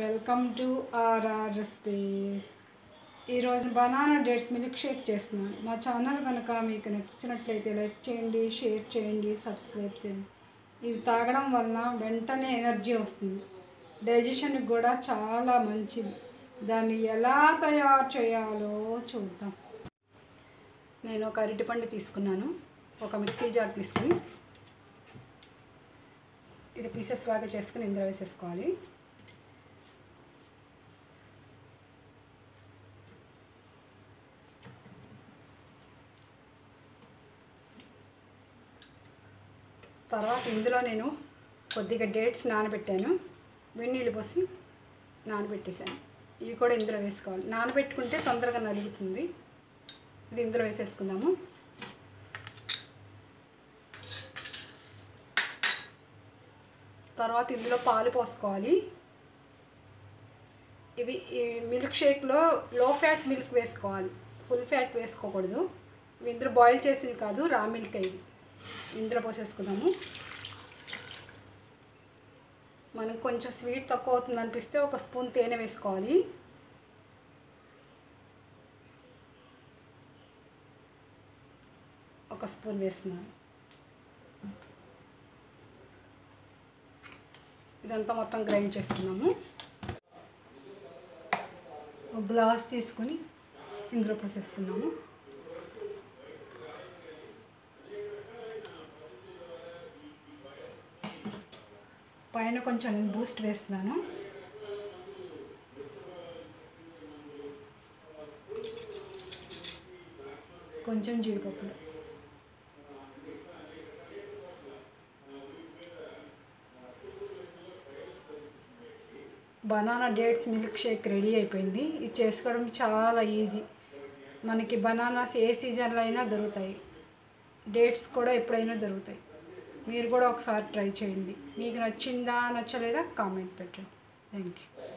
Welcome to RR space ఈరోజు banana dates milk shake చేస్తున్నాను. మా ఛానల్ కనుక మీకు నచ్చినట్లయితే లైక్ చేయండి షేర్ చేయండి సబ్స్క్రైబ్ చేయండి. ఇది తాగడం వలన వెంటనే ఎనర్జీ వస్తుంది. డైజెషన్కి కూడా చాలా మంచిది. దాన్ని ఎలా తయారు చేయాలో చూద్దాం. నేను ఒక అరటిపండు తీసుకున్నాను. ఒక మిక్సీ జార్ తీసుకుని ఇది పీసెస్ లాగా చేసుకుని ఇందులో వేసేసుకోవాలి. తర్వాత ఇందులో నేను కొద్దిగా డేట్స్ నానబెట్టాను. వెన్నీళ్ళు పోసి నానబెట్టేసాను. ఇవి కూడా ఇందులో వేసుకోవాలి. నానబెట్టుకుంటే తొందరగా నలుగుతుంది. ఇది ఇందులో వేసేసుకుందాము. తర్వాత ఇందులో పాలు పోసుకోవాలి. ఇవి ఈ మిల్క్ షేక్లో లో ఫ్యాట్ మిల్క్ వేసుకోవాలి. ఫుల్ ఫ్యాట్ వేసుకోకూడదు. ఇవి ఇందులో బాయిల్ చేసినవి కాదు రా మిల్క్ ఇవి ఇందులో పోసేసుకుందాము. మనకు కొంచెం స్వీట్ తక్కువ అవుతుంది అనిపిస్తే ఒక స్పూన్ తేనె వేసుకోవాలి. ఒక స్పూన్ వేస్తున్నాను. ఇదంతా మొత్తం గ్రైండ్ చేసుకున్నాము ఒక గ్లాస్ తీసుకొని ఇందులో పోసేసుకుందాము. పైన కొంచెం నేను బూస్ట్ వేస్తున్నాను. కొంచెం జీడిపప్పులు banana dates milk shake ready అయిపోయింది. ఇది చేసుకోవడం చాలా ఈజీ. మనకి బనానాస్ ఏ సీజన్లో అయినా దొరుకుతాయి. డేట్స్ కూడా ఎప్పుడైనా దొరుకుతాయి. మీరు కూడా ఒకసారి ట్రై చేయండి. మీకు నచ్చిందా నచ్చలేదా కామెంట్ పెట్టండి. Thank you.